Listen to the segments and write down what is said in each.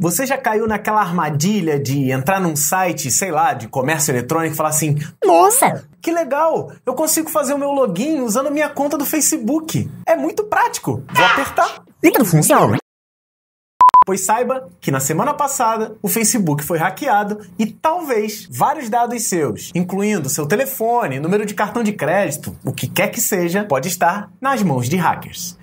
Você já caiu naquela armadilha de entrar num site, sei lá, de comércio eletrônico e falar assim: Nossa, que legal! Eu consigo fazer o meu login usando a minha conta do Facebook. É muito prático. Vou apertar. E tudo funciona. Pois saiba que na semana passada o Facebook foi hackeado e talvez vários dados seus, incluindo seu telefone, número de cartão de crédito, o que quer que seja, pode estar nas mãos de hackers.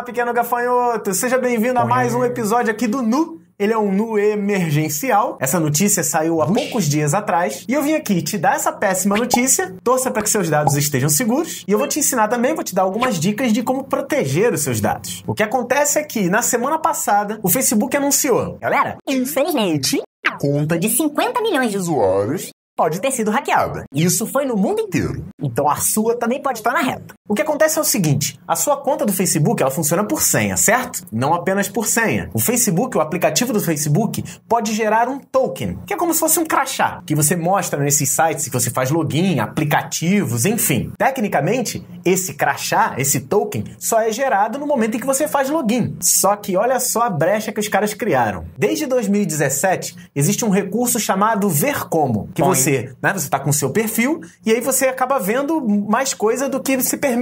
Olá, pequeno gafanhoto! Seja bem-vindo a mais um episódio aqui do Nu. Ele é um Nu emergencial. Essa notícia saiu há poucos dias atrás. E eu vim aqui te dar essa péssima notícia. Torça para que seus dados estejam seguros. E eu vou te ensinar também, vou te dar algumas dicas de como proteger os seus dados. O que acontece é que, na semana passada, o Facebook anunciou: Galera, infelizmente, a conta de 50 milhões de usuários pode ter sido hackeada. Isso foi no mundo inteiro. Então a sua também pode estar na reta. O que acontece é o seguinte: a sua conta do Facebook ela funciona por senha, certo? Não apenas por senha. O Facebook, o aplicativo do Facebook, pode gerar um token, que é como se fosse um crachá, que você mostra nesses sites que você faz login, aplicativos, enfim. Tecnicamente, esse crachá, esse token, só é gerado no momento em que você faz login. Só que olha só a brecha que os caras criaram. Desde 2017, existe um recurso chamado Ver Como, que você você, né, você tá com o seu perfil e aí você acaba vendo mais coisa do que se permite.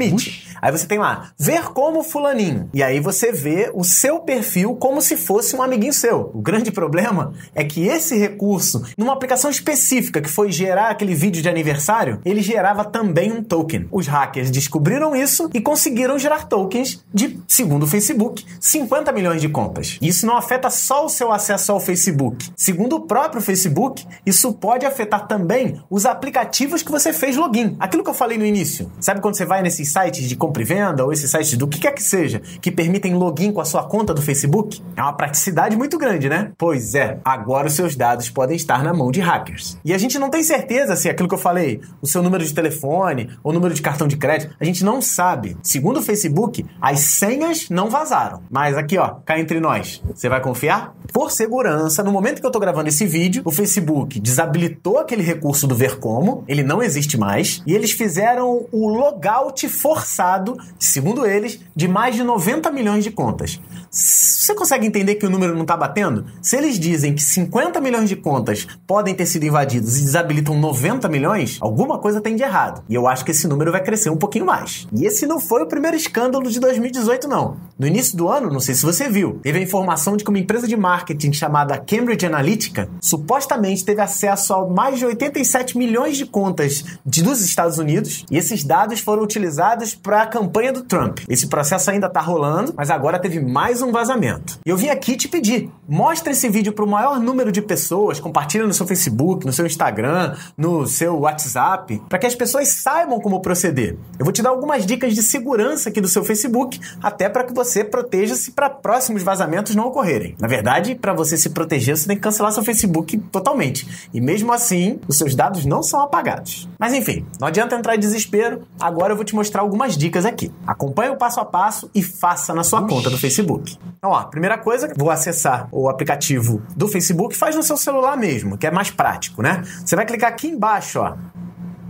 Aí você tem lá, ver como fulaninho. E aí você vê o seu perfil como se fosse um amiguinho seu. O grande problema é que esse recurso, numa aplicação específica que foi gerar aquele vídeo de aniversário, ele gerava também um token. Os hackers descobriram isso e conseguiram gerar tokens de, segundo o Facebook, 50 milhões de contas. Isso não afeta só o seu acesso ao Facebook. Segundo o próprio Facebook, isso pode afetar também também os aplicativos que você fez login. Aquilo que eu falei no início. Sabe quando você vai nesses sites de compra e venda ou esses sites do que quer que seja que permitem login com a sua conta do Facebook? É uma praticidade muito grande, né? Pois é, agora os seus dados podem estar na mão de hackers. E a gente não tem certeza se aquilo que eu falei, o seu número de telefone ou número de cartão de crédito, a gente não sabe. Segundo o Facebook, as senhas não vazaram. Mas aqui, ó, cá entre nós, você vai confiar? Por segurança, no momento que eu tô gravando esse vídeo, o Facebook desabilitou aquele recurso do Ver Como, ele não existe mais, e eles fizeram o logout forçado, segundo eles, de mais de 90 milhões de contas. Você consegue entender que o número não está batendo? Se eles dizem que 50 milhões de contas podem ter sido invadidas e desabilitam 90 milhões, alguma coisa tem de errado. E eu acho que esse número vai crescer um pouquinho mais. E esse não foi o primeiro escândalo de 2018, não. No início do ano, não sei se você viu, teve a informação de que uma empresa de marketing chamada Cambridge Analytica supostamente teve acesso a mais de 87 milhões de contas de, dos Estados Unidos e esses dados foram utilizados para a campanha do Trump. Esse processo ainda está rolando, mas agora teve mais um vazamento. E eu vim aqui te pedir, mostre esse vídeo para o maior número de pessoas, compartilha no seu Facebook, no seu Instagram, no seu WhatsApp, para que as pessoas saibam como proceder. Eu vou te dar algumas dicas de segurança aqui do seu Facebook, até para que você proteja-se para próximos vazamentos não ocorrerem. Na verdade, para você se proteger, você tem que cancelar seu Facebook totalmente. E mesmo assim, os seus dados não são apagados. Mas enfim, não adianta entrar em desespero. Agora eu vou te mostrar algumas dicas aqui. Acompanhe o passo a passo e faça na sua conta do Facebook. Então, ó, primeira coisa, vou acessar o aplicativo do Facebook, faz no seu celular mesmo, que é mais prático, né? Você vai clicar aqui embaixo, ó,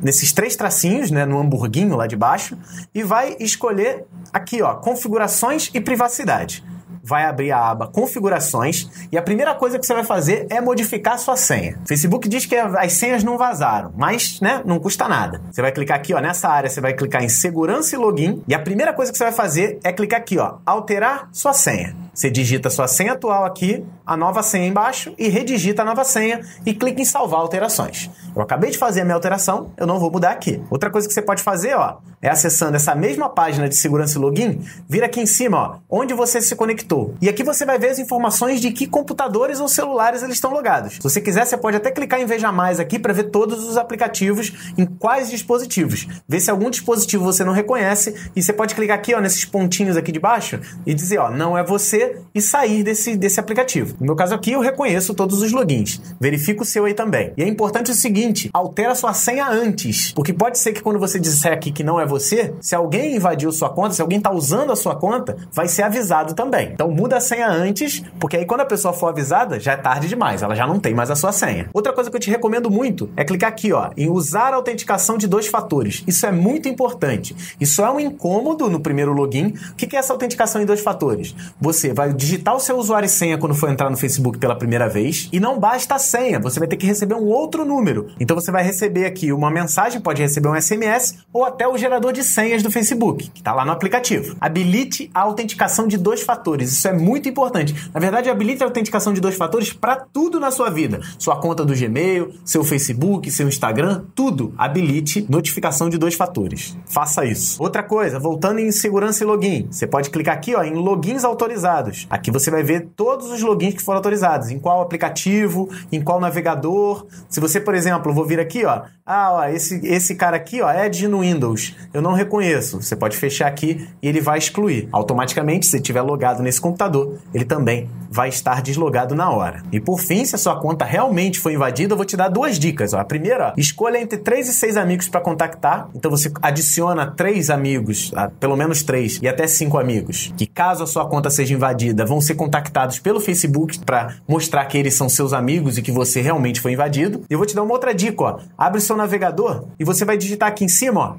nesses três tracinhos, né, no hamburguinho lá de baixo, e vai escolher aqui, ó, configurações e privacidade vai abrir a aba Configurações e a primeira coisa que você vai fazer é modificar a sua senha. O Facebook diz que as senhas não vazaram, mas né, não custa nada. Você vai clicar aqui ó, nessa área, você vai clicar em Segurança e Login e a primeira coisa que você vai fazer é clicar aqui, ó, Alterar sua senha. Você digita sua senha atual aqui, a nova senha embaixo e redigita a nova senha e clica em salvar alterações. Eu acabei de fazer a minha alteração, eu não vou mudar aqui. Outra coisa que você pode fazer, ó, é acessando essa mesma página de segurança e login, vir aqui em cima, ó, onde você se conectou. E aqui você vai ver as informações de que computadores ou celulares eles estão logados. Se você quiser, você pode até clicar em Veja Mais aqui para ver todos os aplicativos em quais dispositivos. Ver se algum dispositivo você não reconhece e você pode clicar aqui, ó, nesses pontinhos aqui de baixo e dizer, ó, não é você e sair desse, desse aplicativo. No meu caso aqui, eu reconheço todos os logins. Verifico o seu aí também. E é importante o seguinte: altera sua senha antes. Porque pode ser que quando você disser aqui que não é você, se alguém invadiu sua conta, se alguém está usando a sua conta, vai ser avisado também. Então muda a senha antes, porque aí quando a pessoa for avisada, já é tarde demais, ela já não tem mais a sua senha. Outra coisa que eu te recomendo muito é clicar aqui, ó, em usar a autenticação de dois fatores. Isso é muito importante. Isso é um incômodo no primeiro login. O que é essa autenticação em dois fatores? Você vai digitar o seu usuário e senha quando for entrar no Facebook pela primeira vez e não basta a senha, você vai ter que receber um outro número. Então você vai receber aqui uma mensagem, pode receber um SMS ou até o gerador de senhas do Facebook, que está lá no aplicativo. Habilite a autenticação de dois fatores. Isso é muito importante. Na verdade, habilite a autenticação de dois fatores para tudo na sua vida. Sua conta do Gmail, seu Facebook, seu Instagram, tudo. Habilite notificação de dois fatores. Faça isso. Outra coisa, voltando em segurança e login, você pode clicar aqui ó, em logins autorizados. Aqui você vai ver todos os logins que foram autorizados, em qual aplicativo, em qual navegador. Se você, por exemplo, vou vir aqui, ó, ah, ó, esse, esse cara aqui, ó, é de no Windows. Eu não reconheço. Você pode fechar aqui e ele vai excluir. Automaticamente, se estiver logado nesse computador, ele também vai estar deslogado na hora. E por fim, se a sua conta realmente foi invadida, eu vou te dar duas dicas. Ó. A primeira, ó, escolha entre três e seis amigos para contactar. Então você adiciona três amigos, ah, pelo menos três, e até cinco amigos, que caso a sua conta seja invadida, vão ser contactados pelo Facebook para mostrar que eles são seus amigos e que você realmente foi invadido. E eu vou te dar uma outra dica, ó. Abre o seu navegador e você vai digitar aqui em cima, ó,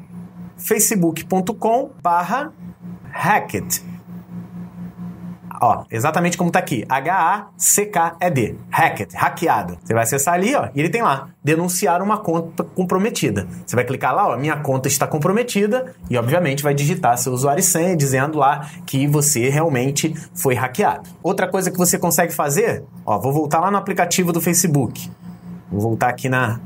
facebook.com barra hacked. Ó, exatamente como tá aqui. H-A-C-K-E-D. Hacked, hackeado. Você vai acessar ali, ó, e ele tem lá, denunciar uma conta comprometida. Você vai clicar lá, ó, minha conta está comprometida, e obviamente vai digitar seu usuário e senha, dizendo lá que você realmente foi hackeado. Outra coisa que você consegue fazer, ó, vou voltar lá no aplicativo do Facebook. Vou voltar aqui na,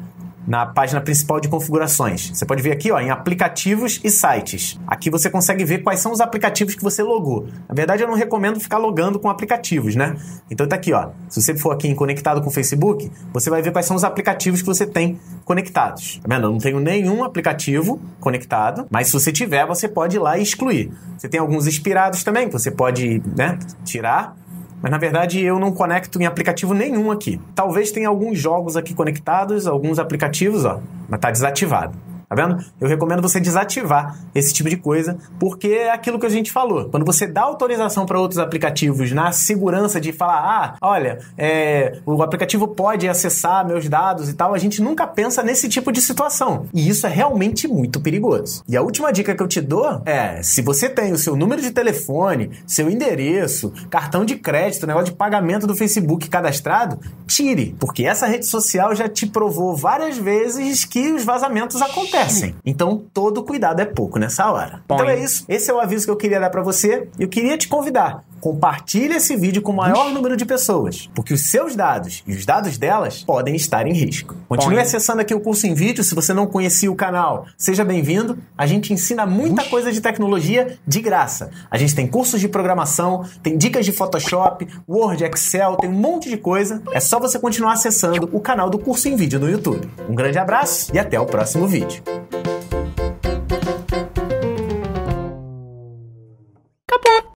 na página principal de configurações. Você pode ver aqui ó, em aplicativos e sites. Aqui você consegue ver quais são os aplicativos que você logou. Na verdade, eu não recomendo ficar logando com aplicativos, né? Então tá aqui, ó. Se você for aqui em conectado com o Facebook, você vai ver quais são os aplicativos que você tem conectados. Tá vendo? Eu não tenho nenhum aplicativo conectado, mas se você tiver, você pode ir lá e excluir. Você tem alguns inspirados também, que você pode né, tirar mas na verdade eu não conecto em aplicativo nenhum aqui. Talvez tenha alguns jogos aqui conectados, alguns aplicativos, ó, mas tá desativado. Tá vendo? Eu recomendo você desativar esse tipo de coisa, porque é aquilo que a gente falou. Quando você dá autorização para outros aplicativos na segurança de falar, ah, olha, é, o aplicativo pode acessar meus dados e tal, a gente nunca pensa nesse tipo de situação. E isso é realmente muito perigoso. E a última dica que eu te dou é: se você tem o seu número de telefone, seu endereço, cartão de crédito, negócio de pagamento do Facebook cadastrado, tire, porque essa rede social já te provou várias vezes que os vazamentos acontecem acontecem. Então, todo cuidado é pouco nessa hora. Põe. Então é isso. Esse é o aviso que eu queria dar para você. Eu queria te convidar. Compartilhe esse vídeo com o maior número de pessoas, porque os seus dados e os dados delas podem estar em risco. Continue acessando aqui o curso em vídeo se você não conhecia o canal. Seja bem-vindo. A gente ensina muita coisa de tecnologia de graça. A gente tem cursos de programação, tem dicas de Photoshop, Word, Excel, tem um monte de coisa. É só você continuar acessando o canal do curso em vídeo no YouTube. Um grande abraço e até o próximo vídeo.